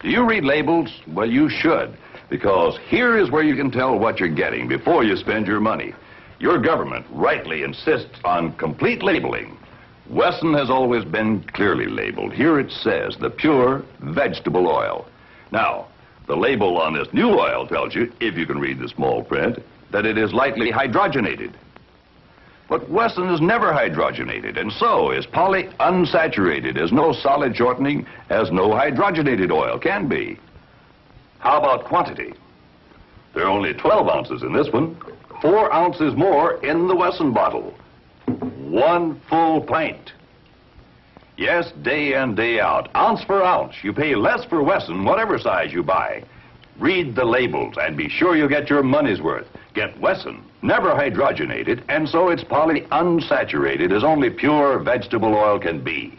Do you read labels? Well, you should, because here is where you can tell what you're getting before you spend your money. Your government rightly insists on complete labeling. Wesson has always been clearly labeled. Here it says the pure vegetable oil. Now, the label on this new oil tells you, if you can read the small print, that it is lightly hydrogenated. But Wesson is never hydrogenated, and so is poly unsaturated, as no solid shortening, as no hydrogenated oil can be. How about quantity? There are only 12 ounces in this one, four ounces more in the Wesson bottle. One full pint. Yes, day in, day out, ounce for ounce. You pay less for Wesson, whatever size you buy. Read the labels and be sure you get your money's worth. Get Wesson, never hydrogenated, and so it's poly unsaturated as only pure vegetable oil can be.